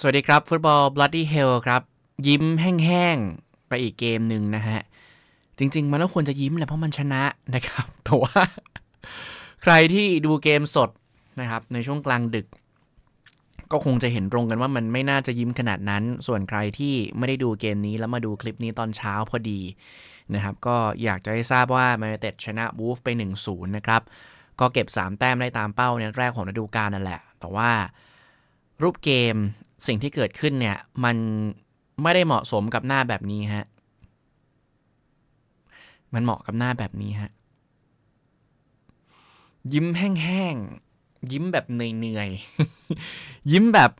สวัสดีครับ ฟุตบอล Bloody Hell ครับ ยิ้มแห้งๆ ไปอีกเกมหนึ่งนะฮะ จริง ๆ มันก็ควรจะยิ้มแหละเพราะมันชนะนะครับ แต่ว่า ใครที่ดูเกมสดนะครับ ในช่วงกลางดึก ก็คงจะเห็นตรงกันว่ามันไม่น่าจะยิ้มขนาดนั้น ส่วนใครที่ไม่ได้ดูเกมนี้แล้วมาดูคลิปนี้ตอนเช้าพอดีนะครับ ก็อยากจะให้ทราบว่ามาเต็ดชนะบูฟไป 1-0 นะครับ ก็เก็บ 3 แต้มได้ตามเป้าในแรกของฤดูกาลนั่นแหละ แต่ว่ารูปเกม สิ่งที่เกิดขึ้นเนี่ย มันไม่ได้เหมาะสมกับหน้าแบบนี้ฮะ มันเหมาะกับหน้าแบบนี้ฮะ ยิ้มแห้งๆ ยิ้มแบบเหนื่อยๆ ยิ้มแบบ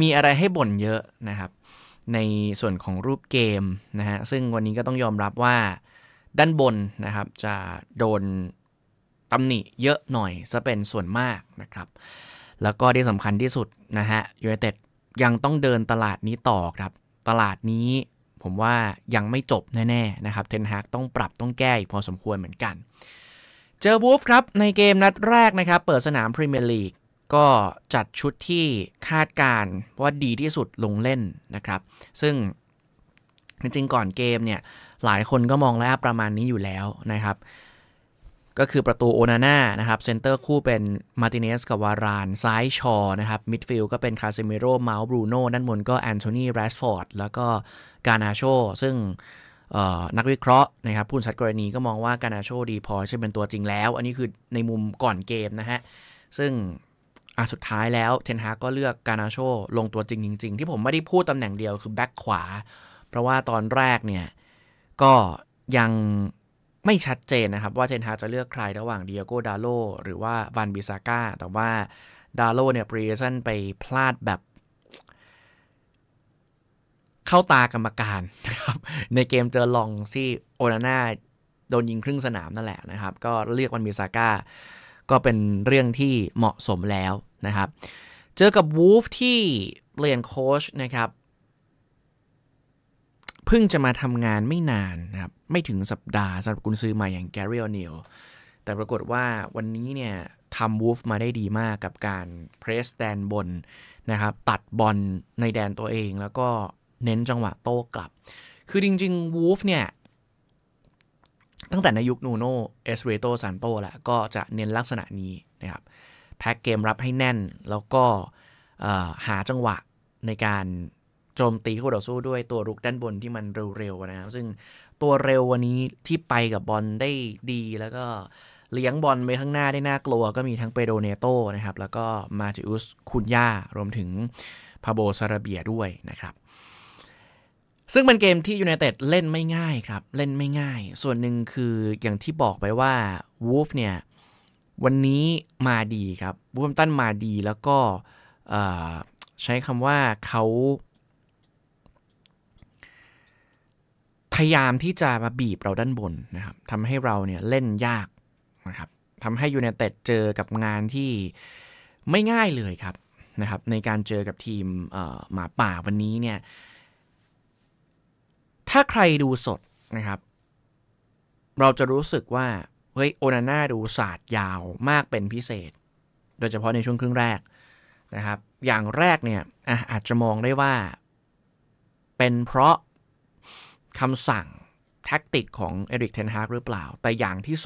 มีอะไรให้บ่นเยอะนะครับ ในส่วนของรูปเกมนะฮะ ซึ่งวันนี้ก็ต้องยอมรับว่าด้านบนนะครับ จะโดนตำหนิเยอะหน่อยซะเป็นส่วนมากนะครับ แล้วก็ที่สำคัญที่สุดนะฮะยูไนเต็ด ยังต้องเดินตลาดนี้ต่อครับ ตลาดนี้ผมว่ายังไม่จบแน่ๆนะครับเทนฮากต้องปรับต้องแก้อีกพอสมควรเหมือนกัน เจอวูฟครับ ในเกมนัดแรกนะครับ เปิดสนามพรีเมียร์ลีกก็จัดชุดที่คาดการว่าดีที่สุดลงเล่นนะครับ ซึ่งจริงๆก่อนเกมเนี่ย หลายคนก็มองแล้วประมาณนี้อยู่แล้วนะครับ ก็คือประตูโอนาน่านะครับเซนเตอร์คู่เป็นมาร์ติเนซกับวาราน ซ้ายชอว์นะครับมิดฟิลด์ก็เป็นคาเซมิโร่เมาท์บรูโน่ด้านบนก็แอนโทนีแรชฟอร์ดแล้วก็กานาโชซึ่งนักวิเคราะห์นะครับผู้ชัดกรณีก็มองว่ากานาโชดีพอใช่เป็นตัวจริงแล้ว อันนี้คือในมุมก่อนเกมนะฮะ ซึ่งอะสุดท้ายแล้วเทนฮากก็เลือกกานาโชลงตัวจริงจริง ๆ ที่ผมไม่ได้พูดตำแหน่งเดียวคือแบ็คขวา เพราะว่าตอนแรกเนี่ยก็ยัง ไม่ชัดเจนนะครับ ว่าเทนฮาจะเลือกใครระหว่างเดียโกดาโลหรือว่าวันบิซาก้าแต่ว่าดาโลเนี่ยปรีเซนไปพลาดแบบ เข้าตากรรมการนะครับ ในเกมเจอลองซี่โอนาน่าโดนยิงครึ่งสนามนั่นแหละนะครับ ก็เรียกวันบิซาก้าก็เป็นเรื่องที่เหมาะสมแล้วนะครับ เจอกับวูล์ฟส์ที่เปลี่ยนโค้ชนะครับ เพิ่งจะมาทำงานไม่นานนะครับ ไม่ถึงสัปดาห์สำหรับกุนซือใหม่อย่างแกรี่ โอนีลแต่ปรากฏว่าวันนี้เนี่ยทำวูล์ฟส์มาได้ดีมากกับการ press แดนบนนะครับ ตัดบอลในแดนตัวเองแล้วก็เน้นจังหวะโต้กลับ คือจริงๆวูล์ฟส์เนี่ย ตั้งแต่ในยุคนูโนเอสปิริโตซานโตแหละก็จะเน้นลักษณะนี้นะครับ แพ็กเกมรับให้แน่นแล้วก็หาจังหวะในการ โจมตีคู่ต่อสู้ด้วยตัวรุกด้านบนที่มันเร็วๆนะครับซึ่งตัวเร็ววันนี้ที่ไปกับบอลได้ดีแล้วก็เลี้ยงบอลไปข้างหน้าได้น่ากลัว ก็มีทั้งเปโดเนโตนะครับ แล้วก็มาติอุสคุนย่ารวมถึงพาโบซาราเบียด้วยนะครับ ซึ่งเป็นเกมที่ยูไนเต็ดเล่นไม่ง่ายครับ เล่นไม่ง่าย ส่วนหนึ่งคืออย่างที่บอกไปว่าวูล์ฟส์เนี่ย วันนี้มาดีครับวูล์ฟแฮมป์ตันมาดีแล้วก็ใช้คำว่าเขา พยายามที่จะมาบีบเราด้านบนนะครับทำให้เราเนี่ยเล่นยากนะครับทำให้ยูไนเต็ดเจอกับงานที่ไม่ง่ายเลยครับนะครับ ในการเจอกับทีมหมาป่าวันนี้เนี่ย ถ้าใครดูสดนะครับ เราจะรู้สึกว่า เฮ้ย โอนาน่าดูศาสตร์ยาวมากเป็นพิเศษ โดยเฉพาะในช่วงครึ่งแรกนะครับ อย่างแรกเนี่ยอาจจะมองได้ว่า เป็นเพราะ คำสั่งแท็กติกของเอริกเทนฮากหรือเปล่า แต่อย่างที่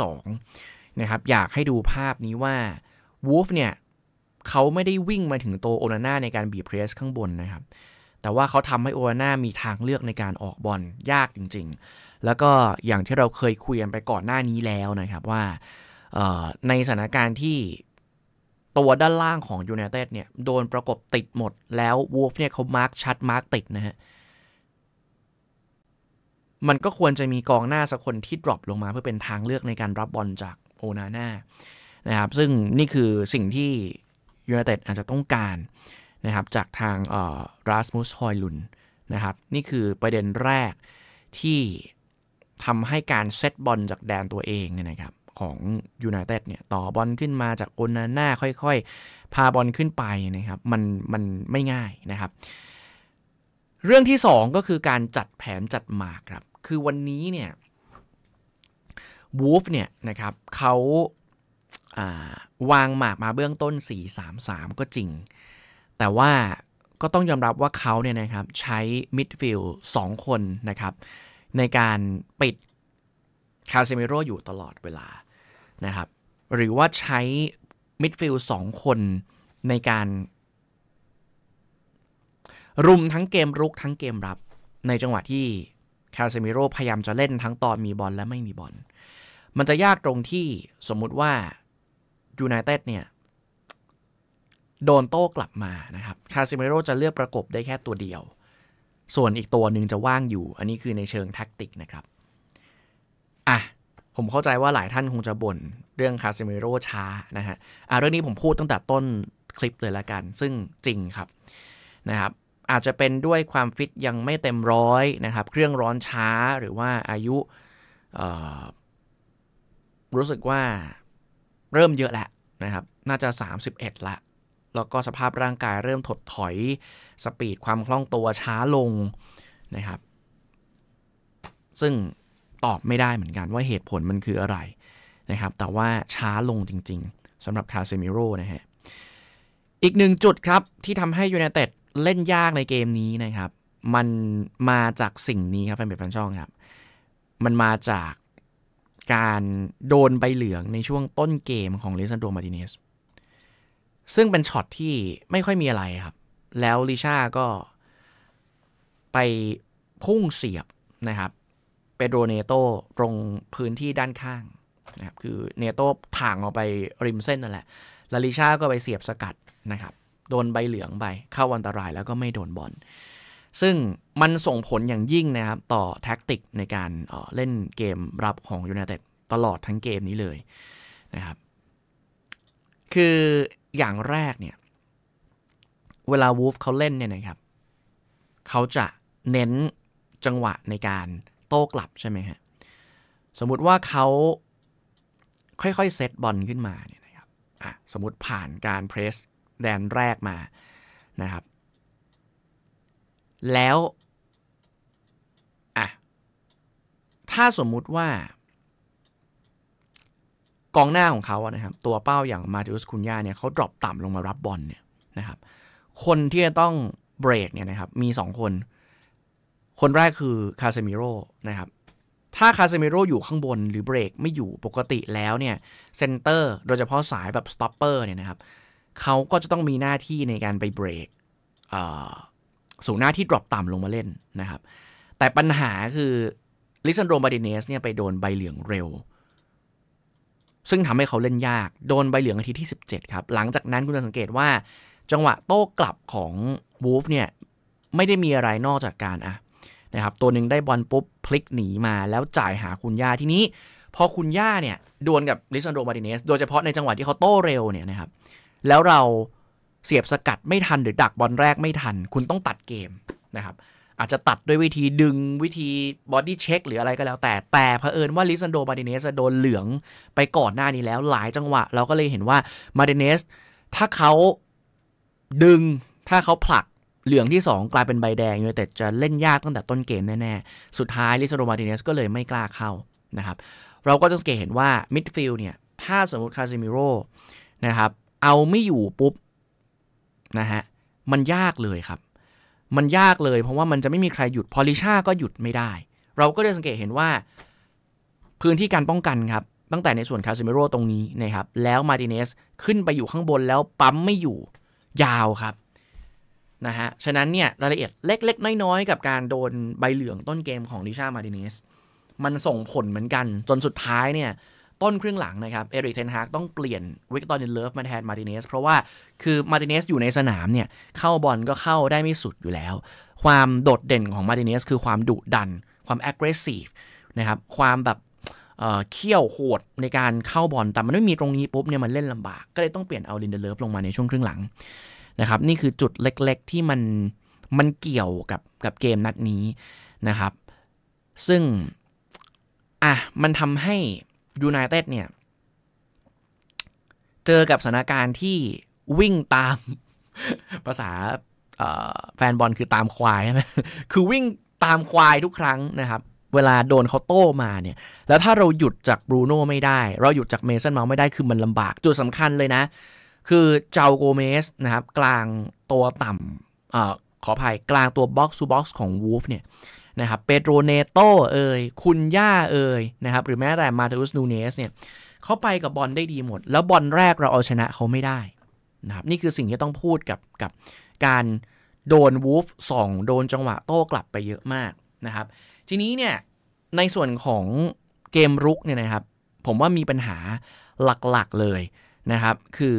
2นะครับอยากให้ดูภาพนี้ว่าวูฟเนี่ยเขาไม่ได้วิ่งมาถึงโตโอนาน่าในการบีบเพรสข้างบนนะครับ แต่ว่าเขาทำให้โอนาน่ามีทางเลือกในการออกบอลยากจริง ๆ แล้วก็อย่างที่เราเคยคุยกันไปก่อนหน้านี้แล้วนะครับว่าในสถานการณ์ที่ตัวด้านล่างของยูไนเต็ดเนี่ยโดนประกบติดหมดแล้ววูล์ฟส์เนี่ยเขา mark ชัด mark ติดนะฮะ มันก็ควรจะมีกองหน้าสักคนที่ drop ลงมาเพื่อเป็นทางเลือกในการรับบอลจากโอนาน่านะครับ ซึ่งนี่คือสิ่งที่ยูไนเต็ดอาจจะต้องการนะครับจากทางราสมุสฮอยลุนนะครับ นี่คือประเด็นแรกที่ทำให้การเซตบอลจากแดนตัวเองเนี่ยนะครับของยูไนเต็ดเนี่ยต่อบอลขึ้นมาจากโอนาน่าค่อยๆ พาบอลขึ้นไปนะครับมันมันไม่ง่ายนะครับ เรื่องที่ 2 ก็คือการจัดแผนจัดหมากครับ คือวันนี้เนี่ยวูล์ฟส์เนี่ยนะครับเขาวางหมากมาเบื้องต้น 4-3-3 ก็จริง แต่ว่าก็ต้องยอมรับว่าเขาเนี่ยนะครับใช้มิดฟิลด์สองคนนะครับในการปิดคาเซมิโรอยู่ตลอดเวลานะครับหรือว่าใช้มิดฟิลด์สองคนในการรุมทั้งเกมรุกทั้งเกมรับในจังหวะที่ คาเซมิโร่พยายามจะเล่นทั้งตอนมีบอลและไม่มีบอล มันจะยากตรงที่สมมุติว่ายูไนเต็ดเนี่ย โดนโต้กลับมานะครับ คาเซมิโร่จะเลือกประกบได้แค่ตัวเดียว ส่วนอีกตัวหนึ่งจะว่างอยู่ อันนี้คือในเชิงแท็กติกนะครับอะผมเข้าใจว่าหลายท่านคงจะบ่นเรื่องคาเซมิโร่ช้านะฮะอะเรื่องนี้ผมพูดตั้งแต่ต้นคลิปเลยละกัน ซึ่งจริงครับนะครับ อาจจะเป็นด้วยความฟิตยังไม่เต็มร้อยนะครับ เครื่องร้อนช้าหรือว่าอายุรู้สึกว่าเริ่มเยอะแหละนะครับ น่าจะ 31 ละ แล้วก็สภาพร่างกายเริ่มถดถอย สปีดความคล่องตัวช้าลงนะครับ ซึ่งตอบไม่ได้เหมือนกันว่าเหตุผลมันคืออะไรนะครับ แต่ว่าช้าลงจริง ๆสำหรับคาเซมิโร่นะฮะ อีกหนึ่งจุดครับที่ทำให้ยูไนเต็ด เล่นยากในเกมนี้นะครับ มันมาจากสิ่งนี้ครับแฟนเพจแฟนช่องครับ มันมาจากการโดนใบเหลืองในช่วงต้นเกมของลิซันโดมาติเนสซึ่งเป็นช็อตที่ไม่ค่อยมีอะไรครับ แล้วลิชาก็ไปพุ่งเสียบนะครับเปโดเนโตตรงพื้นที่ด้านข้างนะครับคือเนโตถ่างออกไปริมเส้นนั่นแหละแล้วลิชาก็ไปเสียบสกัดนะครับ โดนใบเหลืองไปเข้าอันตรายแล้วก็ไม่โดนบอลซึ่งมันส่งผลอย่างยิ่งนะครับ ต่อแท็กติกในการเล่นเกมรับของยูไนเต็ดตลอดทั้งเกมนี้เลยนะครับ คืออย่างแรกเนี่ย เวลาวูล์ฟส์เขาเล่นเนี่ยนะครับ เขาจะเน้นจังหวะในการโต้กลับใช่ไหมฮะ สมมุติว่าเขาค่อยๆเซตบอลขึ้นมาเนี่ยนะครับ อะ สมมติผ่านการเพรส แดนแรกมานะครับ แล้วอะถ้าสมมุติว่ากองหน้าของเขาอะนะครับ ตัวเป้าอย่างมาติอุสคุนยาเนี่ยเขาดรอปต่ำลงมารับบอลเนี่ยนะครับ คนที่จะต้องเบรกเนี่ยนะครับ มี 2 คน คนแรกคือคาเซมิโร่นะครับ ถ้าคาเซมิโร่อยู่ข้างบนหรือเบรกไม่อยู่ปกติแล้วเนี่ยเซนเตอร์โดยเฉพาะสายแบบ stopper เนี่ยนะครับ เขาก็จะต้องมีหน้าที่ในการไปเบรกคู่หน้าที่ drop ต่ำลงมาเล่นนะครับ แต่ปัญหาคือลิซานโดร มาร์ติเนซเนี่ยไปโดนใบเหลืองเร็ว ซึ่งทำให้เขาเล่นยาก โดนใบเหลืองนาทีที่ 17 ครับ หลังจากนั้นคุณจะสังเกตว่า จังหวะโต้กลับของวูล์ฟส์เนี่ยไม่ได้มีอะไรนอกจากการอะนะครับตัวหนึ่งได้บอลปุ๊บพลิกหนีมาแล้วจ่ายหาคุนญ่าทีนี้ พอคุนญ่าเนี่ยดวลกับลิซานโดรมาร์ติเนซโดยเฉพาะในจังหวะที่เขาโต้เร็วเนี่ยนะครับ แล้วเราเสียบสกัดไม่ทันหรือดักบอลแรกไม่ทัน คุณต้องตัดเกมนะครับ อาจจะตัดด้วยวิธีดึงวิธี body check หรืออะไรก็แล้ว แต่แต่เผอิญว่าลิซานโดรมาร์ติเนซโดนเหลืองไปก่อนหน้านี้แล้วหลายจังหวะ เราก็เลยเห็นว่ามาร์ติเนซถ้าเขาดึงถ้าเขาผลักเหลืองที่ 2 กลายเป็นใบแดงยูไนเต็ดจะเล่นยากตั้งแต่ต้นเกมแน่ ๆ สุดท้ายลิซานโดรมาร์ติเนซก็เลยไม่กล้าเข้านะครับ เราก็จะสังเกตเห็นว่า midfield เนี่ย ถ้าสมมติคาเซมิโร่นะครับ เอาไม่อยู่ปุ๊บนะฮะมันยากเลยครับ มันยากเลยเพราะว่ามันจะไม่มีใครหยุดพอลิชาก็หยุดไม่ได้ เราก็ได้สังเกตเห็นว่า พื้นที่การป้องกันครับ ตั้งแต่ในส่วนคาเซมิโรตรงนี้นะครับ แล้วมาร์ติเนซขึ้นไปอยู่ข้างบนแล้วปั๊มไม่อยู่ยาวครับนะฮะ ฉะนั้นเนี่ยรายละเอียดเล็ก ๆ น้อย ๆ กับการโดนใบเหลืองต้นเกมของลิชามาร์ติเนซมันส่งผลเหมือนกัน จนสุดท้ายเนี่ย ต้นครึ่งหลังนะครับเอริกเทนฮากต้องเปลี่ยนวิกตอร์ลินเดเลิฟมาแทนมาร์ติเนซเพราะว่าคือมาร์ติเนซอยู่ในสนามเนี่ยเข้าบอลก็เข้าได้ไม่สุดอยู่แล้ว ความโดดเด่นของมาติเนสคือความดุดัน ความ aggressive นะครับความแบบเขี้ยวโหดในการเข้าบอลแต่มันไม่มีตรงนี้ปุ๊บเนี่ยมันเล่นลำบากก็เลยต้องเปลี่ยนเอาดินเดเลฟลงมาในช่วงครึ่งหลังนะครับนี่คือจุดเล็กๆ ที่มันมันเกี่ยวกับกับเกมนัดนี้นะครับ ซึ่งอะมันทำให้ ยูไนเต็ดเนี่ย เจอกับสถานการณ์ที่วิ่งตาม ภาษาแฟนบอลคือตามควายใช่ไหมคือวิ่งตามควายทุกครั้งนะครับ เวลาโดนเขาโต้มาเนี่ย แล้วถ้าเราหยุดจากบรูโน่ไม่ได้ เราหยุดจากเมสันเมาท์ไม่ได้คือมันลำบาก จุดสำคัญเลยนะ คือเจ้าโกเมสนะครับ กลางตัวต่อขออภัยกลางตัว box to box ของวูล์ฟส์เนี่ย นะครับเปโตรเนโตเอ่ยคุณย่าเอ่ยนะครับหรือแม้แต่มาเตอุสนูเนสเนี่ยเขาไปกับบอลได้ดีหมด แล้วบอลแรกเราเอาชนะเขาไม่ได้นะครับนี่คือสิ่งที่ต้องพูดกับกับการโดนวูฟส่องโดนจังหวะโต้กลับไปเยอะมากนะครับ ทีนี้เนี่ยในส่วนของเกมรุกเนี่ยนะครับผมว่ามีปัญหาหลักๆเลยนะครับ คือ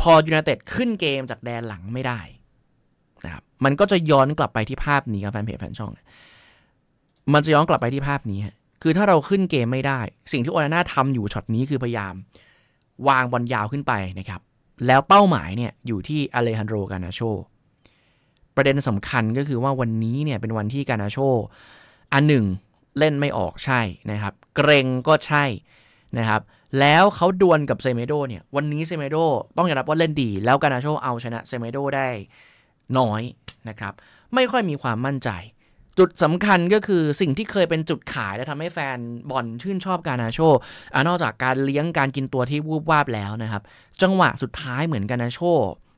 พอยูไนเต็ดขึ้นเกมจากแดนหลังไม่ได้ นะครับมันก็จะย้อนกลับไปที่ภาพนี้ครับแฟนเพจแฟนช่อง มันจะย้อนกลับไปที่ภาพนี้ คือถ้าเราขึ้นเกมไม่ได้ สิ่งที่โอนาน่าทำอยู่ช็อตนี้คือพยายาม วางบอลยาวขึ้นไปนะครับ แล้วเป้าหมายเนี่ยอยู่ที่อเลฮานโดรการ์นาโช ประเด็นสำคัญก็คือว่าวันนี้เนี่ยเป็นวันที่การ์นาโช อันหนึ่งเล่นไม่ออกใช่นะครับ เกร็งก็ใช่นะครับแล้วเขาดวลกับเซเมโดเนี่ยวันนี้เซเมโดต้องยอมรับว่าเล่นดี แล้วการ์นาโชเอาชนะเซเมโดได้ น้อยนะครับ ไม่ค่อยมีความมั่นใจ จุดสำคัญก็คือสิ่งที่เคยเป็นจุดขายและทำให้แฟนบอลชื่นชอบกานาโชอนอกจากการเลี้ยงการกินตัวที่วูบวาบแล้วนะครับ จังหวะสุดท้ายเหมือนกานาโช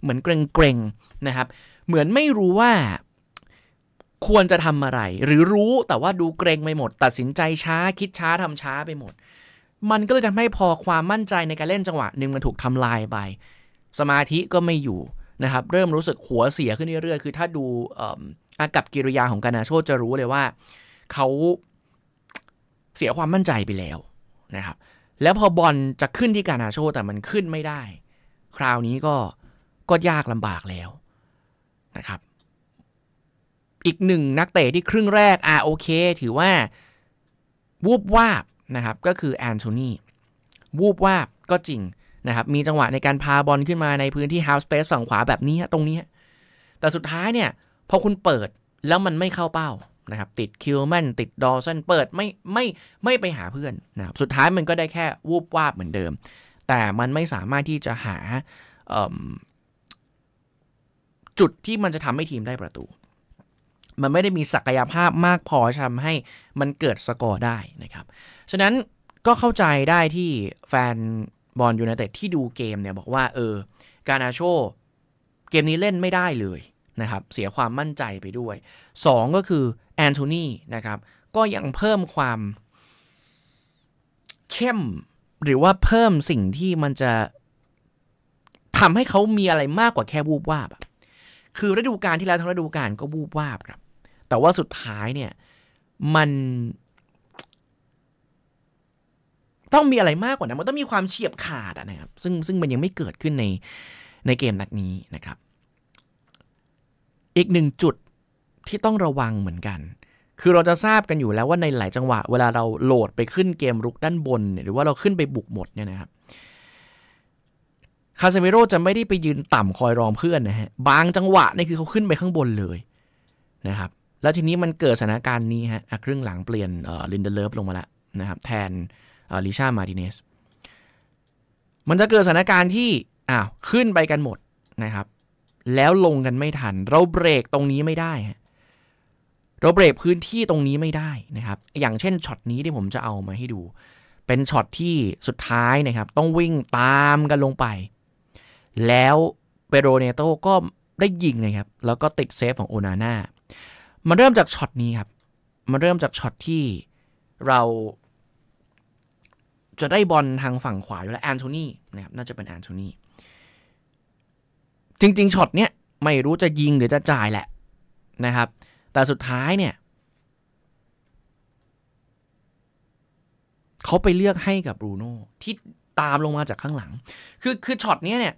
เหมือนเกรงๆนะครับ เหมือนไม่รู้ว่าควรจะทำอะไร หรือรู้แต่ว่าดูเกรงไปหมด ตัดสินใจช้าคิดช้าทำช้าไปหมด มันก็เลยทำให้พอความมั่นใจในการเล่นจังหวะหนึ่งมันถูกทำลายไป สมาธิก็ไม่อยู่ นะครับเริ่มรู้สึกหัวเสียขึ้นเรื่อยๆ คือถ้าดูอากับกิริยาของกานาโชจะรู้เลยว่าเขาเสียความมั่นใจไปแล้วนะครับ แล้วพอบอลจะขึ้นที่กานาโชแต่มันขึ้นไม่ได้ คราวนี้ก็ก็ยากลำบากแล้วนะครับ อีกหนึ่งนักเตะที่ครึ่งแรกอ่าโอเค ถือว่าวูบวาบนะครับ ก็คือแอนโทนีวูบวาบก็จริง นะครับมีจังหวะในการพาบอลขึ้นมาในพื้นที่ half space ฝั่งขวาแบบนี้ตรงนี้ แต่สุดท้ายเนี่ยพอคุณเปิดแล้วมันไม่เข้าเป้านะครับติดคิวแมนติดดอสันเปิดไม่ไม่ไม่ไปหาเพื่อนนะครับสุดท้ายมันก็ได้แค่วูบวาบเหมือนเดิม แต่มันไม่สามารถที่จะหาจุดที่มันจะทำให้ทีมได้ประตู มันไม่ได้มีศักยภาพมากพอทำให้มันเกิดสกอร์ได้นะครับ ฉะนั้นก็เข้าใจได้ที่แฟน บอลยูไนเต็ดที่ดูเกมเนี่ยบอกว่าเออการ์นาโชเกมนี้เล่นไม่ได้เลยนะครับเสียความมั่นใจไปด้วย 2 ก็คือแอนโทนีนะครับก็ยังเพิ่มความเข้มหรือว่าเพิ่มสิ่งที่มันจะทำให้เขามีอะไรมากกว่าแค่วูบวาบคือฤดูกาลที่แล้วทั้งฤดูกาลก็วูบวาบครับ แต่ว่าสุดท้ายเนี่ยมัน ต้องมีอะไรมากกว่านั้นมันต้องมีความเฉียบขาดนะครับซึ่งซึ่งมันยังไม่เกิดขึ้นในในเกมนัดนี้นะครับ อีกหนึ่งจุดที่ต้องระวังเหมือนกัน คือเราจะทราบกันอยู่แล้วว่าในหลายจังหวะ เวลาเราโหลดไปขึ้นเกมรุกด้านบน หรือว่าเราขึ้นไปบุกหมดเนี่ยนะครับคาเซเมโรจะไม่ได้ไปยืนต่ำคอยรองเพื่อนนะฮะบางจังหวะนี่คือเขาขึ้นไปข้างบนเลยนะครับแล้วทีนี้มันเกิดสถานการณ์นี้ฮะครึ่งหลังเปลี่ยนลินเดเลิฟลงมาแล้วนะครับแทน ลิชามาร์ติเนซมันจะเกิดสถานการณ์ที่อ้าวขึ้นไปกันหมดนะครับ แล้วลงกันไม่ทัน เราเบรกตรงนี้ไม่ได้ เราเบรกพื้นที่ตรงนี้ไม่ได้นะครับ อย่างเช่นช็อตนี้ที่ผมจะเอามาให้ดู เป็นช็อตที่สุดท้ายนะครับ ต้องวิ่งตามกันลงไป แล้วเปโดรเนโตก็ได้ยิงนะครับ แล้วก็ติดเซฟของโอนาน่ามันเริ่มจากช็อตนี้ครับ มันเริ่มจากช็อตที่เรา จะได้บอลทางฝั่งขวาอยู่แล้วแอนโทนีนะครับน่าจะเป็นแอนโทนีจริงๆช็อตเนี้ยไม่รู้จะยิงหรือจะจ่ายแหละนะครับ แต่สุดท้ายเนี่ยเขาไปเลือกให้กับบรูโน่ที่ตามลงมาจากข้างหลัง คือคือช็อตนี้เนี่ย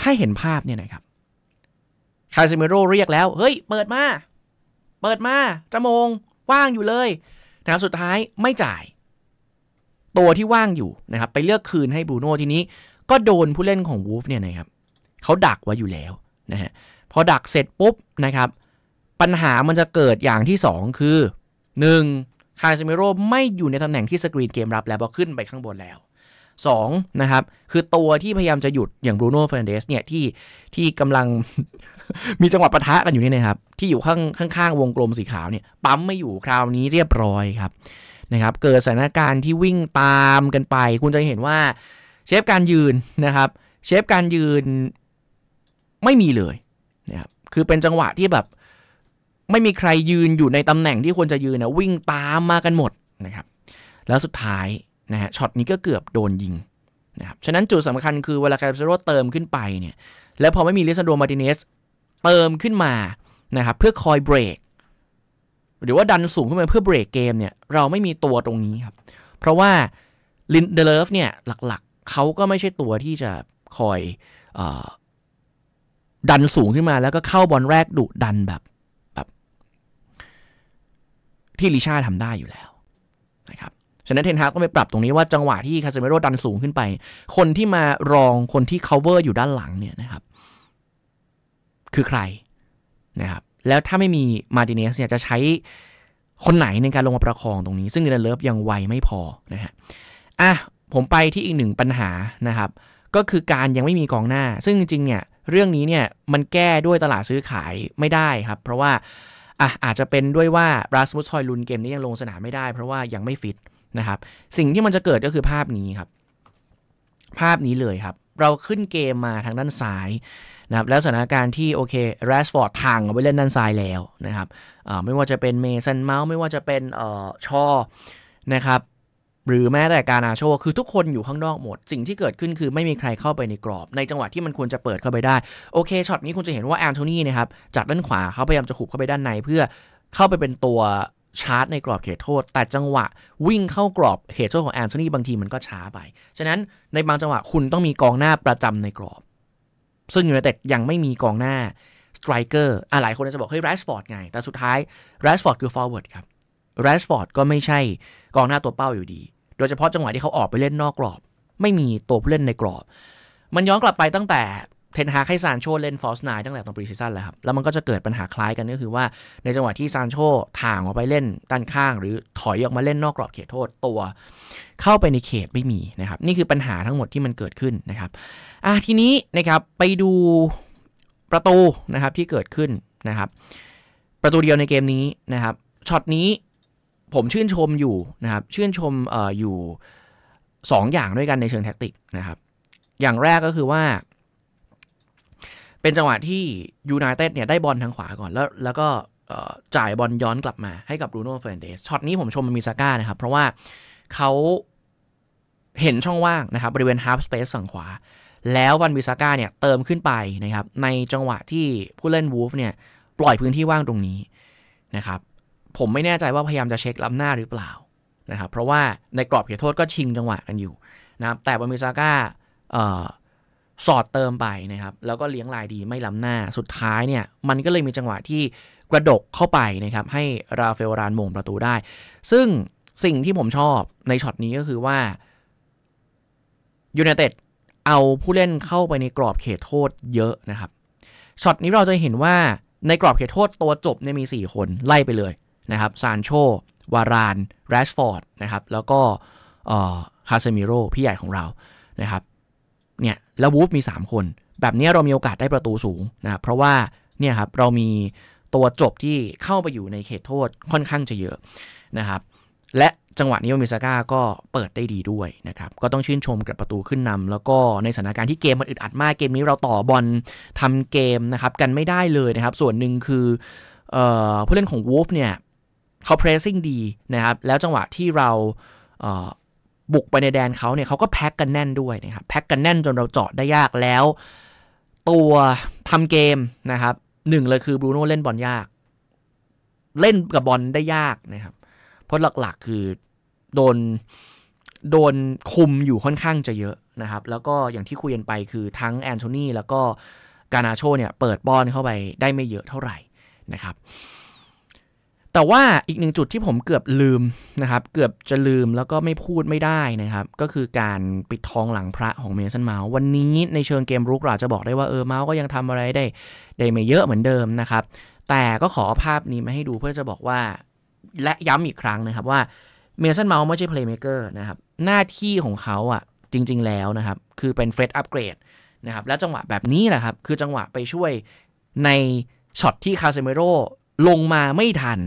ถ้าเห็นภาพเนี่ยนะครับ คาซิเมโรเรียกแล้ว เฮ้ย เปิดมา เปิดมาจะมง ว่างอยู่เลยนะครับสุดท้ายไม่จ่าย ตัวที่ว่างอยู่นะครับไปเลือกคืนให้บรูโน่ทีนี้ ก็โดนผู้เล่นของวูฟเนี่ยนะครับเขาดักไว้อยู่แล้วนะฮะพอดักเสร็จปุ๊บนะครับ ปัญหามันจะเกิดอย่างที่ 2 คือ 1. คาเซมิโรไม่อยู่ในตำแหน่งที่สกรีนเกมรับแล้วพอขึ้นไปข้างบนแล้ว 2. นะครับคือตัวที่พยายามจะหยุดอย่างบรูโน่เฟอร์นันเดสเนี่ยที่ที่กำลังมีจังหวะปะทะกันอยู่นี่นะครับ ที่อยู่ข้างข้างๆวงกลมสีขาวเนี่ยปั๊มไม่อยู่คราวนี้เรียบร้อยครับ นะครับเกิดสถานการณ์ที่วิ่งตามกันไป คุณจะเห็นว่า shape การยืนนะครับ shape การยืนไม่มีเลยนะครับคือเป็นจังหวะที่แบบไม่มีใครยืนอยู่ในตำแหน่งที่ควรจะยืนนะวิ่งตามมากันหมดนะครับแล้วสุดท้ายนะฮะช็อตนี้ก็เกือบโดนยิงนะครับฉะนั้นจุดสำคัญคือเวลาคาร์เซโรเติมขึ้นไปเนี่ยแล้วพอไม่มีลิซานโดรมาร์ติเนซเติมขึ้นมานะครับเพื่อคอยเบรก หรือว่าดันสูงขึ้นมาเพื่อเบรกเกมเนี่ย เราไม่มีตัวตรงนี้ครับ เพราะว่าลินเดเลิฟเนี่ยหลักๆ เขาก็ไม่ใช่ตัวที่จะคอยดันสูงขึ้นมาแล้วก็เข้าบอลแรกดุดันแบบแบบที่ลิชาทำได้อยู่แล้วนะครับฉะนั้นเทนฮากต้องไปปรับตรงนี้ว่าจังหวะที่คาเซมิโรดันสูงขึ้นไป คนที่มารองคนที่ cover อยู่ด้านหลังเนี่ยนะครับ คือใครนะครับ แล้วถ้าไม่มีมาร์ติเนซเนี่ยจะใช้คนไหนในการลงมาประคองตรงนี้ ซึ่งลินเดเลิฟยังไวไม่พอนะฮะอะผมไปที่อีกหนึ่งปัญหานะครับ ก็คือการยังไม่มีกองหน้า ซึ่งจริงๆเนี่ยเรื่องนี้เนี่ยมันแก้ด้วยตลาดซื้อขายไม่ได้ครับ เพราะว่าอะอาจจะเป็นด้วยว่าบราสมุสทอยลุนเกมนี้ยังลงสนามไม่ได้ เพราะว่ายังไม่ฟิตนะครับ สิ่งที่มันจะเกิดก็คือภาพนี้ครับ ภาพนี้เลยครับ เราขึ้นเกมมาทางด้านซ้าย นะครับแล้วสถานการณ์ที่โอเคแรสฟอร์ดทางเอาไปเล่นด้านซ้ายแล้วนะครับไม่ว่าจะเป็นเมสันเมาท์ไม่ว่าจะเป็นลุคชอว์นะครับหรือแม้แต่การ์นาโชคือทุกคนอยู่ข้างนอกหมด สิ่งที่เกิดขึ้นคือไม่มีใครเข้าไปในกรอบ ในจังหวะที่มันควรจะเปิดเข้าไปได้ โอเคช็อตนี้คุณจะเห็นว่าแอนโทนีนะครับจากด้านขวาเขาพยายามจะหุบเข้าไปด้านใน เพื่อเข้าไปเป็นตัวชาร์จในกรอบเขตโทษ แต่จังหวะวิ่งเข้ากรอบเขตโทษของแอนโทนีบางทีมันก็ช้าไป ฉะนั้นในบางจังหวะคุณต้องมีกองหน้าประจำในกรอบ ซึ่งยูไนเต็ดยังไม่มีกองหน้า striker อะหลายคนจะบอกเฮ้ยแรชฟอร์ดไง แต่สุดท้ายแรชฟอร์ดคือ forward ครับแรชฟอร์ดก็ไม่ใช่กองหน้าตัวเป้าอยู่ดี โดยเฉพาะจังหวะที่เขาออกไปเล่นนอกกรอบ ไม่มีตัวผู้เล่นในกรอบ มันย้อนกลับไปตั้งแต่ เทนฮากให้ซานโชเล่น false nine ตั้งแต่ตอน pre-season แล้วครับ แล้วมันก็จะเกิดปัญหาคล้ายกันก็คือว่า ในจังหวะที่ซานโชถ่างออกไปเล่นด้านข้าง หรือถอยออกมาเล่นนอกกรอบเขตโทษตัว เข้าไปในเขตไม่มีนะครับ นี่คือปัญหาทั้งหมดที่มันเกิดขึ้นนะครับอะทีนี้นะครับไปดูประตูนะครับที่เกิดขึ้นนะครับ ประตูเดียวในเกมนี้นะครับช็อตนี้ผมชื่นชมอยู่นะครับ ชื่นชมเอ่ออยู่ 2 อย่างด้วยกันในเชิง tactic นะครับ อย่างแรกก็คือว่า เป็นจังหวะที่ยูไนเต็ดเนี่ยได้บอลทางขวาก่อนแล้วแล้วก็จ่ายบอลย้อนกลับมาให้กับบรูโน่เฟอร์นันเดสช็อตนี้ผมชมบิสซาก้านะครับ เพราะว่าเขาเห็นช่องว่างนะครับ บริเวณฮาร์ฟสเปซฝั่งขวา แล้ววันวิซาก้าเนี่ยเติมขึ้นไปนะครับ ในจังหวะที่ผู้เล่นวูฟเนี่ยปล่อยพื้นที่ว่างตรงนี้นะครับ ผมไม่แน่ใจว่าพยายามจะเช็คล้ำหน้าหรือเปล่านะครับ เพราะว่าในกรอบเขตโทษก็ชิงจังหวะกันอยู่นะครับแต่วันวิซาก้า สอดเติมไปนะครับ แล้วก็เลี้ยงลายดีไม่ล้ำหน้าสุดท้ายเนี่ย มันก็เลยมีจังหวะที่กระดกเข้าไปนะครับ ให้ราฟาเอลวารานโหม่งประตูได้ ซึ่งสิ่งที่ผมชอบในช็อตนี้ก็คือว่ายูไนเต็ดเอาผู้เล่นเข้าไปในกรอบเขตโทษเยอะนะครับช็อตนี้เราจะเห็นว่าในกรอบเขตโทษตัวจบเนี่ยมี 4 คนไล่ไปเลยนะครับซานโชวารานแรชฟอร์ดนะครับแล้วก็คาเซมิโร่พี่ใหญ่ของเรานะครับ แล้ววูล์ฟมี 3 คน แบบนี้เรามีโอกาสได้ประตูสูงนะเพราะว่าเนี่ยครับเรามีตัวจบที่เข้าไปอยู่ในเขตโทษค่อนข้างจะเยอะนะครับและจังหวะนี้มิซาก้าก็เปิดได้ดีด้วยนะครับ ก็ต้องชื่นชมกับประตูขึ้นนำแล้วก็ในสถานการณ์ที่เกมมันอึดอัดมากเกมนี้เราต่อบอลทำเกมนะครับกันไม่ได้เลยนะครับ ส่วนหนึ่งคือออผู้เล่นของวูฟเนี่ยเขาเพรสซิ่งดีนะครับ แล้วจังหวะที่เราเบุกไปในแดนเขาเนี่ยเขาก็แพ็กกันแน่นด้วยนะครับแพ็กกันแน่นจนเราเจาะได้ยากแล้ว ตัวทำเกมนะครับหนึ่งเลยคือบรูโน่เล่นบอลยาก เล่นกับบอลได้ยากนะครับเพราะหลักๆคือโดนโดนคุมอยู่ค่อนข้างจะเยอะนะครับ แล้วก็อย่างที่คุยกันไปคือทั้งแอนโทนีแล้วก็กานาโชเนี่ยเปิดบอลเข้าไปได้ไม่เยอะเท่าไหร่นะครับ แต่ว่าอีกหนึ่งจุดที่ผมเกือบลืมนะครับ เกือบจะลืมแล้วก็ไม่พูดไม่ได้นะครับ ก็คือการปิดทองหลังพระของเมสันเมาท์วันนี้ในเชิงเกมรุกเราจะบอกได้ว่าเออเมาท์ก็ยังทำอะไรได้ได้ไม่เยอะเหมือนเดิมนะครับ แต่ก็ขอภาพนี้มาให้ดูเพื่อจะบอกว่า และย้ำอีกครั้งนะครับว่าเมสันเมาท์ไม่ใช่ playmaker นะครับ หน้าที่ของเขาอะจริง ๆ แล้วนะครับ คือเป็นเฟรดอัปเกรดนะครับแล้วจังหวะแบบนี้แหละครับ คือจังหวะไปช่วยในช็อตที่คาเซมิโร่ ลงมาไม่ทัน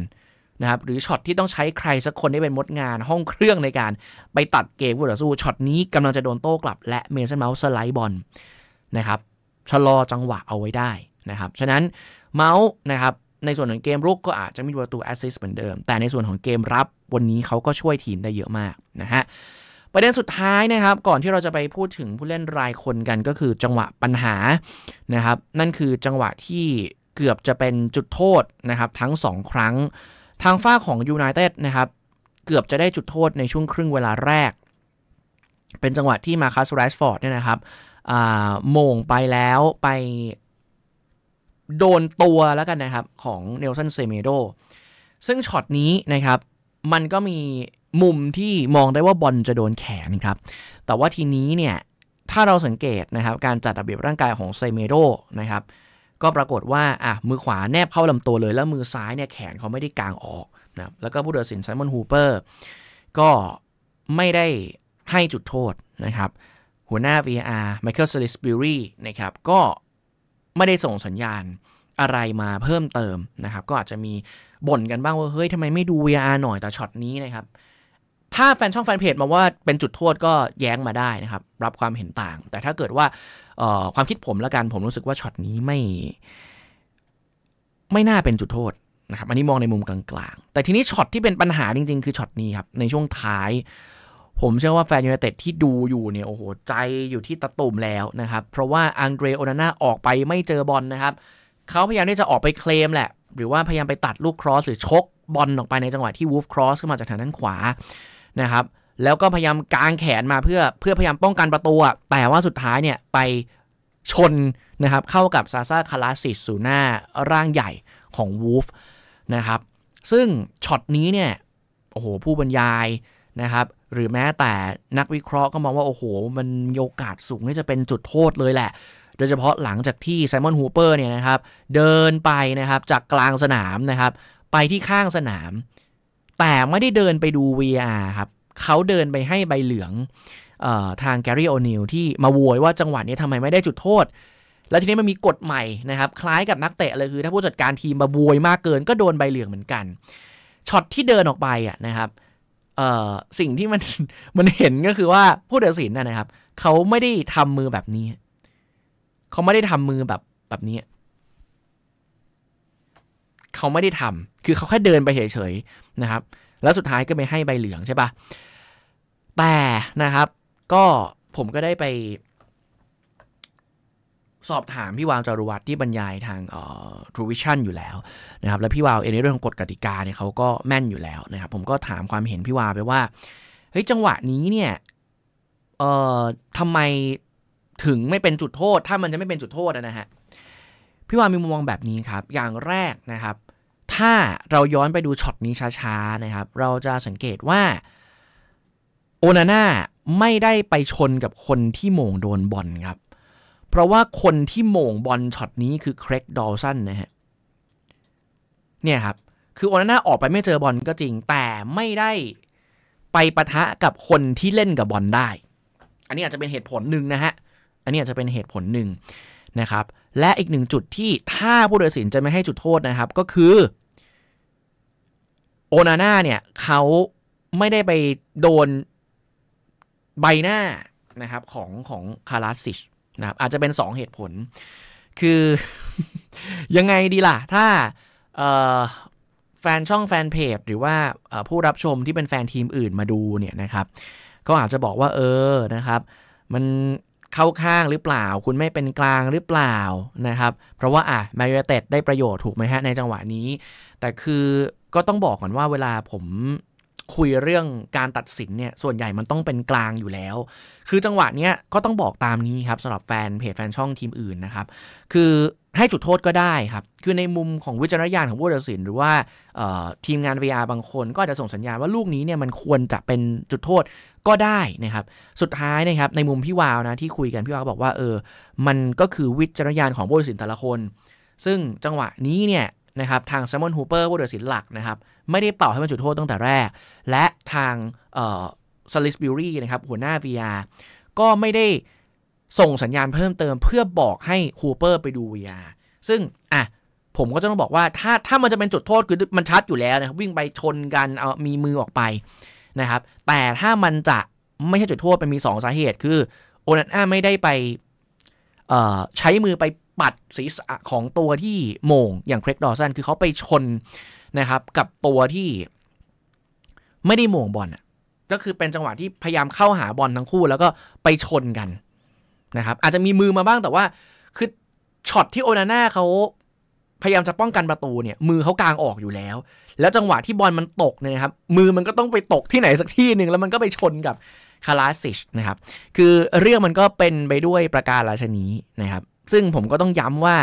นะครับหรือช็อตที่ต้องใช้ใครสักคนที่เป็นมดงานห้องเครื่องในการไปตัดเกมคู่ต่อสู้ช็อตนี้กำลังจะโดนโต้กลับ และเมสันเมาท์สไลด์บอลนะครับชะลอจังหวะเอาไว้ได้นะครับฉะนั้นเมาท์นะครับในส่วนของเกมรุกก็อาจจะมีประตู assist เหมือนเดิม แต่ในส่วนของเกมรับวันนี้เขาก็ช่วยทีมได้เยอะมากนะฮะประเด็นสุดท้ายนะครับ ก่อนที่เราจะไปพูดถึงผู้เล่นรายคนกันก็คือจังหวะปัญหานะครับ นั่นคือจังหวะที่ เกือบจะเป็นจุดโทษนะครับทั้ง 2 ครั้ง ทางฝั่งของยูไนเต็ดนะครับเกือบจะได้จุดโทษในช่วงครึ่งเวลาแรก เป็นจังหวะที่มาร์คัสแรชฟอร์ดเนี่ยนะครับโหม่งไปแล้วไปโดนตัวแล้วกันนะครับ ของเนลสันเซเมโดซึ่งช็อตนี้นะครับ มันก็มีมุมที่มองได้ว่าบอลจะโดนแขนครับ แต่ว่าทีนี้เนี่ย ถ้าเราสังเกตนะครับ การจัดระเบียบร่างกายของเซเมโดนะครับ ก็ปรากฏว่าอะมือขวาแนบเข้าลำตัวเลย แล้วมือซ้ายเนี่ยแขนเขาไม่ได้กางออกนะแล้วก็ผู้ตัดสินไซมอนฮูเปอร์ก็ไม่ได้ให้จุดโทษนะครับ หัวหน้า VR Michael Salisbury นะครับก็ไม่ได้ส่งสัญญาณอะไรมาเพิ่มเติมนะครับ ก็อาจจะมีบ่นกันบ้างว่า เฮ้ยทำไมไม่ดู VR หน่อยแต่ช็อตนี้นะครับ ถ้าแฟนช่องแฟนเพจมาว่าเป็นจุดโทษก็แย้งมาได้นะครับ รับความเห็นต่าง แต่ถ้าเกิดว่าความคิดผมละกันผมรู้สึกว่าช็อตนี้ไม่ ไม่น่าเป็นจุดโทษนะครับอันนี้มองในมุมกลางๆ แต่ทีนี้ช็อตที่เป็นปัญหาจริง ๆ คือช็อตนี้ครับ ในช่วงท้าย ผมเชื่อว่าแฟนยูไนเต็ดที่ดูอยู่เนี่ยโอ้โหใจอยู่ที่ตะตุ่มแล้วนะครับ เพราะว่าอังเดรโอนาน่าออกไปไม่เจอบอลนะครับเขาพยายามที่จะออกไปเคลมแหละ หรือว่าพยายามไปตัดลูก cross หรือชกบอลออกไปในจังหวะที่วูล์ฟ cross ขึ้นมาจากทางด้านขวา นะครับ แล้วก็พยายามกางแขนมาเพื่อเพื่อพยายามป้องกันประตูแต่ว่าสุดท้ายเนี่ยไปชนนะครับเข้ากับซาซาคาลาสิสสูน้าร่างใหญ่ของวูฟนะครับ ซึ่งช็อตนี้เนี่ยโอ้โหผู้บรรยายนะครับ หรือแม้แต่นักวิเคราะห์ก็มองว่า โอ้โห มันมีโอกาสสูงที่จะเป็นจุดโทษเลยแหละ โดยเฉพาะหลังจากที่ไซมอนฮูเปอร์เนี่ยนะครับ เดินไปนะครับจากกลางสนามนะครับ ไปที่ข้างสนาม แต่ไม่ได้เดินไปดู VAR ครับเขาเดินไปให้ใบเหลืองออทางแกรี่โอนิลที่มาโวยว่าจังหวะนี้ทำไมไม่ได้จุดโทษ แล้วทีนี้มันมีกฎใหม่นะครับ คล้ายกับนักเตะเลยคือ ถ้าผู้จัดการทีมมาโวยมากเกินก็โดนใบเหลืองเหมือนกันช็อตที่เดินออกไปอะนะครับสิ่งที่มันมันเห็นก็คือว่าผู้ตัดสินนะครับเขาไม่ได้ทำมือแบบนี้เขาไม่ได้ทำมือแบบแบบนี้ เขาไม่ได้ทำคือเขาแค่เดินไปเฉยๆนะครับ แล้วสุดท้ายก็ไปให้ใบเหลืองใช่ปะแต่นะครับ ก็ผมก็ได้ไป สอบถามพี่วาวจารุวัตรที่บรรยายทางเอ่อ True Vision อยู่แล้วนะครับ แล้วพี่วาวเองในเรื่องของกฎกติกาเนี่ยเขาก็แม่นอยู่แล้วนะครับ ผมก็ถามความเห็นพี่วาวไปว่าเฮ้ยจังหวะนี้เนี่ยเอ่อทำไมถึงไม่เป็นจุดโทษ ถ้ามันจะไม่เป็นจุดโทษนะฮะพี่วาวมีมุมมองแบบนี้ครับ อย่างแรกนะครับ ถ้าเราย้อนไปดูช็อตนี้ช้าๆนะครับ เราจะสังเกตว่าโอนาน่าไม่ได้ไปชนกับคนที่โหม่งโดนบอลครับ เพราะว่าคนที่โหม่งบอลช็อตนี้คือเคร็กดอว์สันนะฮะเนี่ยครับ คือโอนาน่าออกไปไม่เจอบอลก็จริง แต่ไม่ได้ไปปะทะกับคนที่เล่นกับบอลได้ อันนี้อาจจะเป็นเหตุผลหนึ่งนะฮะ อันนี้อาจจะเป็นเหตุผลหนึ่งนะครับ และอีกหนึ่งจุดที่ถ้าผู้ตัดสินจะไม่ให้จุดโทษนะครับ ก็คือ โอนาน่าเนี่ยเขาไม่ได้ไปโดนใบหน้านะครับของของคาราซิชนะครับอาจจะเป็น 2 เหตุผล คือยังไงดีล่ะ ถ้าแฟนช่องแฟนเพจ หรือว่าผู้รับชมที่เป็นแฟนทีมอื่นมาดูเนี่ยนะครับ ก็อาจจะบอกว่าเออนะครับ มันเข้าข้างหรือเปล่า คุณไม่เป็นกลางหรือเปล่านะครับ เพราะว่าอะแมยูเต็ดได้ประโยชน์ถูกไหมฮะในจังหวะนี้ แต่คือ ก็ต้องบอกก่อนว่าเวลาผมคุยเรื่องการตัดสินเนี่ยส่วนใหญ่มันต้องเป็นกลางอยู่แล้ว คือจังหวะเนี้ยก็ต้องบอกตามนี้ครับสำหรับแฟนเพจแฟนช่องทีมอื่นนะครับ คือให้จุดโทษก็ได้ครับ คือในมุมของวิจารณญาณของผู้ตัดสิน หรือว่าทีมงาน VR บางคนก็จะส่งสัญญาณว่าลูกนี้เนี่ยมันควรจะเป็นจุดโทษก็ได้นะครับ สุดท้ายนะครับในมุมพี่วาวนะที่คุยกันพี่วาวบอกว่าเออ มันก็คือวิจารณญาณของผู้ตัดสินแต่ละคน ซึ่งจังหวะนี้เนี่ย นะครับทางไซมอนฮูเปอร์ผู้ตัดสินหลักนะครับไม่ได้เป่าให้มันจุดโทษตั้งแต่แรก และทางเอ่อซอลส์บิวรีนะครับหัวหน้า VR ก็ไม่ได้ส่งสัญญาณเพิ่มเติมเพื่อบอกให้ฮูเปอร์ไปดู VR ซึ่งอะผมก็จะต้องบอกว่าถ้าถ้ามันจะเป็นจุดโทษคือมันชัดอยู่แล้วนะครับวิ่งไปชนกันเอามีมือออกไปนะครับแต่ถ้ามันจะไม่ใช่จุดโทษมันมี 2 สาเหตุคือโอนันอาไม่ได้ไปใช้มือไป ปัดศีรษะของตัวที่โมงอย่างเครกดอสันคือเขาไปชนนะครับ กับตัวที่ไม่ได้โมงบอลก็คือเป็นจังหวะที่พยายามเข้าหาบอลทั้งคู่ แล้วก็ไปชนกันนะครับ อาจจะมีมือมาบ้างแต่ว่า คือช็อตที่โอนาน่าเขาพยายามจะป้องกันประตูเนี่ย มือเขากางออกอยู่แล้ว แล้วจังหวะที่บอลมันตกเนี่ยครับ มือมันก็ต้องไปตกที่ไหนสักที่หนึ่งแล้วมันก็ไปชนกับคาราซิชนะครับ คือเรื่องมันก็เป็นไปด้วยประการราชนี้นะครับ ซึ่งผมก็ต้องย้ำว่า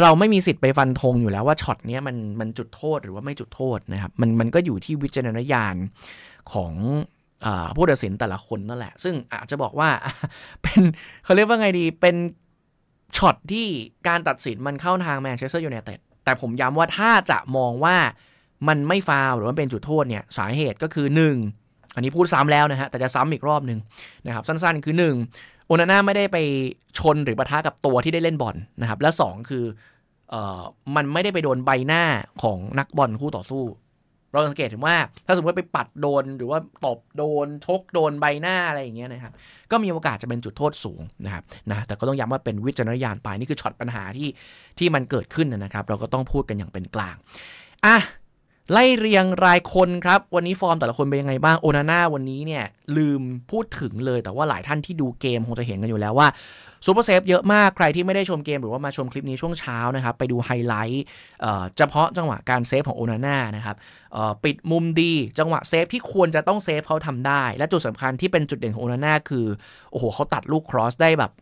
เราไม่มีสิทธิ์ไปฟันธงอยู่แล้วว่าช็อตนี้มันมันจุดโทษหรือว่าไม่จุดโทษนะครับ มันมันก็อยู่ที่วิจารณญาณของผู้ตัดสินแต่ละคนนั่นแหละ ซึ่งอาจจะบอกว่าเป็นเขาเรียกว่าไงดีเป็นช็อตที่การตัดสินมันเข้าทางแมนเชสเตอร์ยูไนเต็ดแต่ผมย้ำว่าถ้าจะมองว่ามันไม่ฟาวหรือว่าเป็นจุดโทษเนี่ยสาเหตุก็คือ 1 อันนี้พูดซ้ำแล้วนะฮะแต่จะซ้ำอีกรอบหนึ่งนะครับสั้นๆคือ 1 โอนาน่าไม่ได้ไปชนหรือปะทะกับตัวที่ได้เล่นบอลนะครับ และ 2 คือเอ่อมันไม่ได้ไปโดนใบหน้าของนักบอลคู่ต่อสู้ เราสังเกตถึงว่า ถ้าสมมติไปปัดโดนหรือว่าตบโดนชกโดนใบหน้าอะไรอย่างเงี้ยนะครับ ก็มีโอกาสจะเป็นจุดโทษสูงนะครับนะแต่ก็ต้องย้ำว่าเป็นวิจารณญาณไปนี่คือช็อตปัญหาที่ที่มันเกิดขึ้นนะครับ เราก็ต้องพูดกันอย่างเป็นกลางอะ ไล่เรียงรายคนครับ วันนี้ฟอร์มแต่ละคนเป็นยังไงบ้างโอนาน่าวันนี้เนี่ย ลืมพูดถึงเลยแต่ว่าหลายท่านที่ดูเกมคงจะเห็นกันอยู่แล้วว่า super save เยอะมากใครที่ไม่ได้ชมเกมหรือว่ามาชมคลิปนี้ช่วงเช้านะครับ ไปดูไฮไลท์เฉพาะจังหวะการ save ของโอนาน่านะครับปิดมุมดีจังหวะ save ที่ควรจะต้อง save เขาทำได้ และจุดสำคัญที่เป็นจุดเด่นของโอนาน่าคือโอ้โหเขาตัดลูก cross ได้แบบ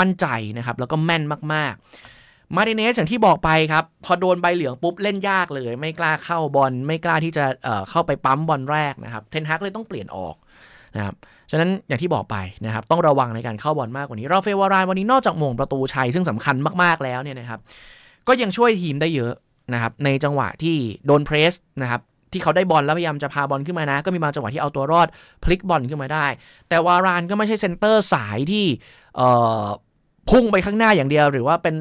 มั่นใจนะครับแล้วก็แม่นมากๆ มาร์ติเนซอย่างที่บอกไปครับ พอโดนใบเหลืองปุ๊บเล่นยากเลย ไม่กล้าเข้าบอลไม่กล้าที่จะเข้าไปปั๊มบอลแรกนะครับเทนฮักเลยต้องเปลี่ยนออกนะครับฉะนั้นอย่างที่บอกไปนะครับต้องระวังในการเข้าบอลมากกว่านี้ราฟาเอลวารานวันนี้นอกจากโหม่งประตูชัยซึ่งสำคัญมากๆแล้วเนี่ยนะครับก็ยังช่วยทีมได้เยอะนะครับในจังหวะที่โดน press นะครับที่เขาได้บอลแล้วพยายามจะพาบอลขึ้นมานะ ก็มีบางจังหวะที่เอาตัวรอดพลิกบอลขึ้นมาได้ แต่วารานก็ไม่ใช่เซนเตอร์สายที่พุ่งไปข้างหน้าอย่างเดียว หรือว่าเป็น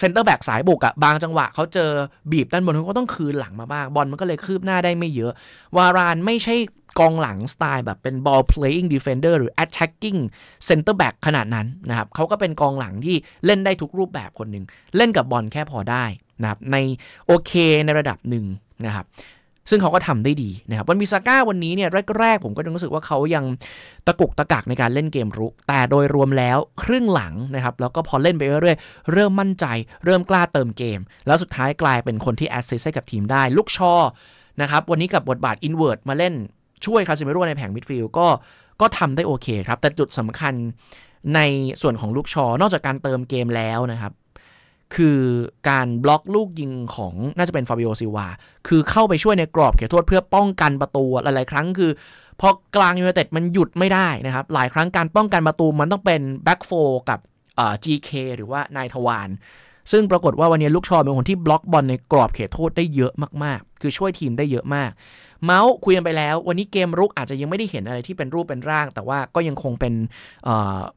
เซนเตอร์แบ็กสายบุกอะบางจังหวะเขาเจอบีบด้านบนเขาก็ต้องคืนหลังมาบ้าง บอลมันก็เลยคืบหน้าได้ไม่เยอะ วารานไม่ใช่กองหลังสไตล์แบบเป็น ball playing defender หรือ attacking center back ขนาดนั้นนะครับเขาก็เป็นกองหลังที่เล่นได้ทุกรูปแบบคนหนึ่ง เล่นกับบอลแค่พอได้นะครับในโอเคในระดับหนึ่งนะครับ ซึ่งเขาก็ทำได้ดีนะครับวานบิสซาก้าวันนี้เนี่ยแรก ๆ ผมก็ยังรู้สึกว่าเขายังตะกุกตะกักในการเล่นเกมรุก แต่โดยรวมแล้วครึ่งหลังนะครับแล้วก็พอเล่นไปเรื่อยๆ เริ่มมั่นใจ เริ่มกล้าเติมเกม แล้วสุดท้ายกลายเป็นคนที่แอสซิสให้กับทีมได้ ลูกชอนะครับวันนี้กับบทบาท invert มาเล่นช่วยคาเซมิโร่ในแผงมิดฟิลด์ก็ก็ทำได้โอเคครับ แต่จุดสำคัญในส่วนของลูกชอ นอกจากการเติมเกมแล้วนะครับ คือการบล็อกลูกยิงของน่าจะเป็นฟาบิโอซิลวา คือเข้าไปช่วยในกรอบเขตโทษเพื่อป้องกันประตูหลาย ๆ ครั้งคือพอกลางยูเนเต็ดมันหยุดไม่ได้นะครับ หลายครั้งการป้องกันประตูมันต้องเป็น back four กับเอ่อ GK หรือว่านายทวารซึ่งปรากฏว่าวันนี้ลูกชอเป็นคนที่บล็อกบอลในกรอบเขตโทษได้เยอะมาก ๆ คือช่วยทีมได้เยอะมาก เมาท์คุยกันไปแล้ว วันนี้เกมรุกอาจจะยังไม่ได้เห็นอะไรที่เป็นรูปเป็นร่าง แต่ว่าก็ยังคงเป็น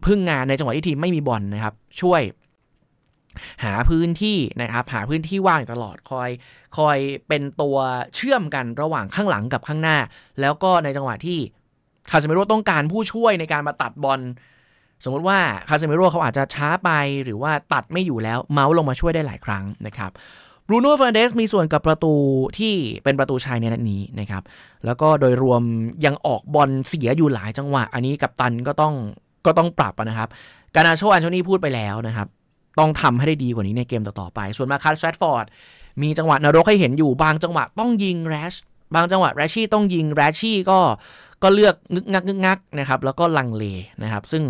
พลังงานในจังหวะที่ทีมไม่มีบอลนะครับ ช่วย หาพื้นที่นะครับหาพื้นที่ว่างตลอดคอย คอยเป็นตัวเชื่อมกันระหว่างข้างหลังกับข้างหน้า แล้วก็ในจังหวะที่คาเซมิโร่ต้องการผู้ช่วยในการมาตัดบอลสมมติว่าคาเซมิโร่เขาอาจจะช้าไปหรือว่าตัดไม่อยู่แล้วเมาท์ลงมาช่วยได้หลายครั้งนะครับบรูโน่เฟอร์นันเดสมีส่วนกับประตูที่เป็นประตูชัยในนัดนี้นะครับ แล้วก็โดยรวมยังออกบอลเสียอยู่หลายจังหวะ อันนี้กัปตันก็ต้องก็ต้องปรับนะครับ การ์นาโชอันโทนี่พูดไปแล้วนะครับ ต้องทำให้ได้ดีกว่านี้ในเกมต่อๆไป ส่วนมาร์คัสแรชฟอร์ดมีจังหวะนรกให้เห็นอยู่บางจังหวะต้องยิงแรชบางจังหวะแรชชี่ต้องยิงแรชชี่ก็ก็เลือกงึกงักงึกงักนะครับแล้วก็ลังเลนะครับ ซึ่ง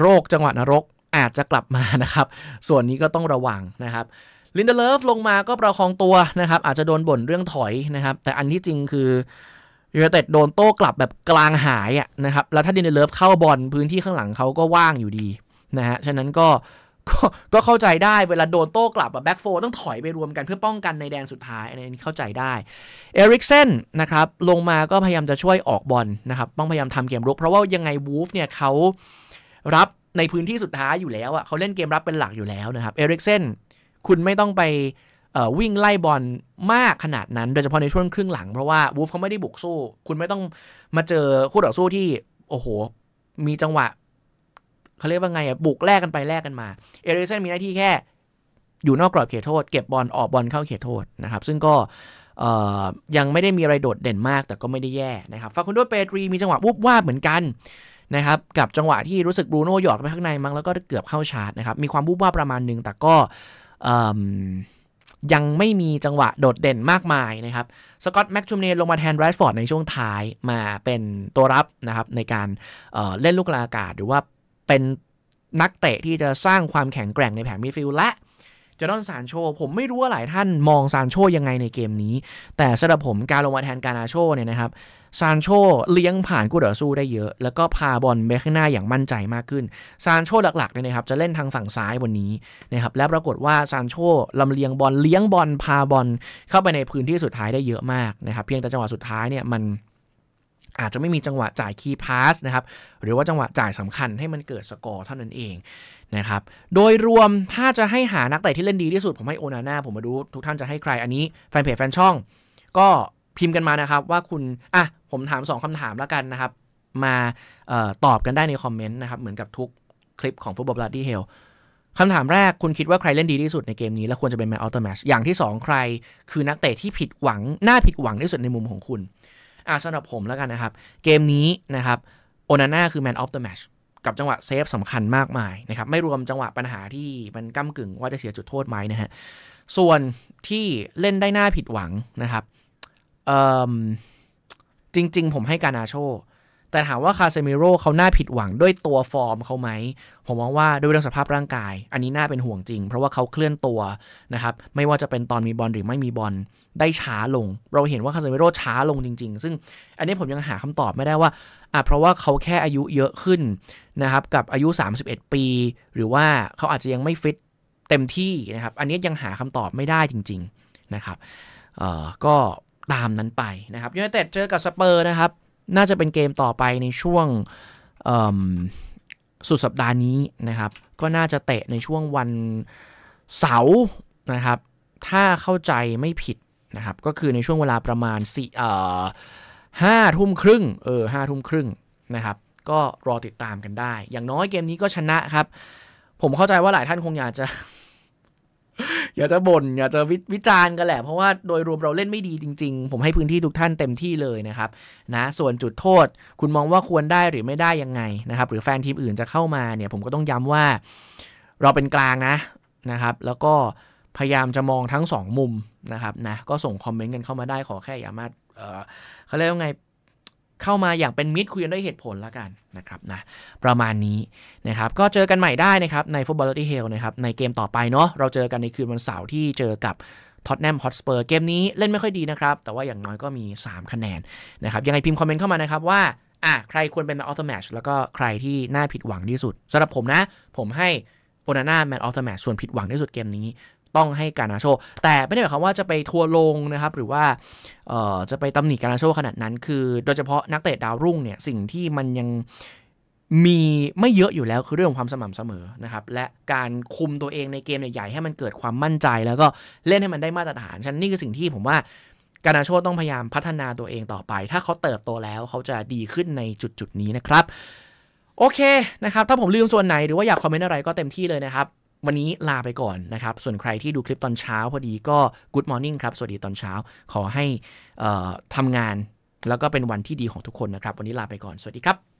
โรคจังหวะนรกอาจจะกลับมานะครับ ส่วนนี้ก็ต้องระวังนะครับลินเดเลฟลงมาก็ประคองตัวนะครับ อาจจะโดนบ่นเรื่องถอยนะครับ แต่อันที่จริงคือยูเนเต็ดโดนโต้กลับแบบกลางหายอะนะครับแล้วถ้าลินเดเลฟเข้าบอลพื้นที่ข้างหลังเขาก็ว่างอยู่ดีนะฮะฉะนั้นก็ ก็เข้าใจได้เวลาโดนโต้กลับแบบ back four ต้องถอยไปรวมกันเพื่อป้องกันในแดนสุดท้ายอันนี้เข้าใจได้เอริกเซนนะครับลงมาก็พยายามจะช่วยออกบอลนะครับต้องพยายามทำเกมรุก เพราะว่ายังไงวูล์ฟเนี่ยเขารับในพื้นที่สุดท้ายอยู่แล้วอะเขาเล่นเกมรับเป็นหลักอยู่แล้วนะครับเอริกเซนคุณไม่ต้องไปวิ่งไล่บอลมากขนาดนั้น โดยเฉพาะในช่วงครึ่งหลังเพราะว่าวูล์ฟเขาไม่ได้บุกสู้ คุณไม่ต้องมาเจอคู่ต่อสู้ที่โอ้โห มีจังหวะ เขาเรียกว่าไงอะบุกแลกกันไปแลกกันมา เอริกเซนมีหน้าที่แค่อยู่นอกกรอบเขตโทษ เก็บบอลออกบอลเข้าเขตโทษนะครับ ซึ่งก็ยังไม่ได้มีอะไรโดดเด่นมาก แต่ก็ไม่ได้แย่นะครับฟาคุนโดเปลลิสตรีมีจังหวะวุบวาบเหมือนกันนะครับกับจังหวะที่รู้สึกบรูโน่หยอดไปข้างในมั้งแล้วก็เกือบเข้าชาร์จนะครับมีความวุบวาบประมาณหนึ่งแต่ก็ยังไม่มีจังหวะโดดเด่นมากมายนะครับสกอตแม็คโทมิเนย์ลงมาแทนแรชฟอร์ดในช่วงท้ายมาเป็นตัวรับนะครับในการเล่นลูกกลางอากาศหรือว่า เป็นนักเตะที่จะสร้างความแข็งแกร่งในแผงมิดฟิลด์และจอร์ดอนซานโช ผมไม่รู้ว่าหลายท่านมองซานโชยังไงในเกมนี้ แต่สำหรับผมการลงมาแทนการ์นาโชเนี่ยนะครับซานโชเลี้ยงผ่านกูเดอร์สู้ได้เยอะ แล้วก็พาบอลไปข้างหน้าอย่างมั่นใจมากขึ้นซานโชหลักๆเนี่ยนะครับจะเล่นทางฝั่งซ้ายวันนี้นะครับและปรากฏว่าซานโชลำเลียงบอลเลี้ยงบอลพาบอลเข้าไปในพื้นที่สุดท้ายได้เยอะมากนะครับเพียงแต่จังหวะสุดท้ายเนี่ยมัน อาจจะไม่มีจังหวะจ่าย key pass นะครับหรือว่าจังหวะจ่ายสำคัญให้มันเกิดสกอร์เท่านั้นเองนะครับโดยรวมถ้าจะให้หานักเตะที่เล่นดีที่สุด ผมให้โอนาน่าผมมาดูทุกท่านจะให้ใครอันนี้แฟนเพจแฟนช่อง ก็พิมพ์กันมานะครับว่าคุณอะผมถาม 2คำถามแล้วกันนะครับ มาออตอบกันได้ในคอมเมนต์นะครับเหมือนกับทุกคลิปของ Football Bloody Hell คำถามแรกคุณคิดว่าใครเล่นดีที่สุดในเกมนี้ และควรจะเป็น man of the match อย่างที่ 2 ใคร คือนักเตะที่ผิดหวัง น่าผิดหวังที่สุดในมุมของคุณ อ่าสำหรับผมแล้วกันนะครับ เกมนี้นะครับโอนาน่าคือ man of the match กับจังหวะเซฟสำคัญมากมายนะครับ ไม่รวมจังหวะปัญหาที่มันก้ำกึ่งว่าจะเสียจุดโทษไหมนะฮะส่วนที่เล่นได้น่าผิดหวังนะครับจริง ๆ ผมให้การ์นาโช แต่ถามว่าคาเซมิโร่เขาน่าผิดหวังด้วยตัวฟอร์มเขาไหม ผมมองว่าด้วยเรื่องสภาพร่างกาย อันนี้น่าเป็นห่วงจริง เพราะว่าเขาเคลื่อนตัวนะครับ ไม่ว่าจะเป็นตอนมีบอลหรือไม่มีบอลได้ช้าลง เราเห็นว่าคาเซมิโร่ช้าลงจริง ๆ ซึ่งอันนี้ผมยังหาคำตอบไม่ได้ว่าอะเพราะว่าเขาแค่อายุเยอะขึ้นนะครับกับอายุ 31 ปี หรือว่าเขาอาจจะยังไม่ฟิตเต็มที่นะครับ อันนี้ยังหาคำตอบไม่ได้จริง ๆนะครับ เอ่อ ก็ตามนั้นไปนะครับยูไนเต็ดเจอกับสเปอร์นะครับ น่าจะเป็นเกมต่อไปในช่วงสุดสัปดาห์นี้นะครับ ก็น่าจะเตะในช่วงวันเสาร์นะครับ ถ้าเข้าใจไม่ผิดนะครับ ก็คือในช่วงเวลาประมาณสี่ห้าทุ่มครึ่งเออห้าทุ่มครึ่งนะครับ ก็รอติดตามกันได้ อย่างน้อยเกมนี้ก็ชนะครับ ผมเข้าใจว่าหลายท่านคงอยากจะ อยากจะบน่นอยากจะวิจารณ์กันแหละ เพราะว่าโดยรวมเราเล่นไม่ดีจริง ๆ ผมให้พื้นที่ทุกท่านเต็มที่เลยนะครับนะส่วนจุดโทษ คุณมองว่าควรได้หรือไม่ได้ยังไงนะครับ หรือแฟนทีมอื่นจะเข้ามาเนี่ย ผมก็ต้องย้ำว่าเราเป็นกลางนะนะครับ แล้วก็พยายามจะมองทั้ง 2 มุมนะครับนะก็ส่งคอมเมนต์กันเข้ามาได้ขอแค่อย่ามาเขาเรียกว่าไง เข้ามาอย่างเป็นมิตรคุยกันด้วยเหตุผลแล้วกันนะครับนะประมาณนี้นะครับก็เจอกันใหม่ได้นะครับใน Football Bloody Hell นะครับในเกมต่อไปเนาะเราเจอกันในคืนวันเสาร์ที่เจอกับท็อตแนมฮอตสเปอร์เกมนี้เล่นไม่ค่อยดีนะครับ แต่ว่าอย่างน้อยก็มี 3 คะแนนนะครับยังไงพิมพ์คอมเมนต์เข้ามานะครับว่าอะใครควรเป็น man of the match แล้วก็ใครที่น่าผิดหวังที่สุดสำหรับผมนะ ผมให้โอนาน่า man of the match ส่วนผิดหวังที่สุดเกมนี้ ต้องให้การ์นาโช่ แต่ไม่ได้หมายความว่าจะไปทัวลงนะครับหรือว่าจะไปตำหนิการ์นาโช่ขนาดนั้น คือโดยเฉพาะนักเตะดาวรุ่งเนี่ยสิ่งที่มันยังมีไม่เยอะอยู่แล้วคือเรื่องความสม่ำเสมอนะครับและการคุมตัวเองในเกมใหญ่ๆให้มันเกิดความมั่นใจ แล้วก็เล่นให้มันได้มาตรฐานฉันนี่คือสิ่งที่ผมว่าการ์นาโช่ต้องพยายามพัฒนาตัวเองต่อไป ถ้าเขาเติบโตแล้วเขาจะดีขึ้นในจุดๆนี้นะครับ โอเคนะครับ ถ้าผมลืมส่วนไหนหรือว่าอยากคอมเมนต์อะไรก็เต็มที่เลยนะครับ วันนี้ลาไปก่อนนะครับ ส่วนใครที่ดูคลิปตอนเช้าพอดีก็ Good Morning ครับ สวัสดีตอนเช้า ขอให้ทำงานแล้วก็เป็นวันที่ดีของทุกคนนะครับ วันนี้ลาไปก่อน สวัสดีครับ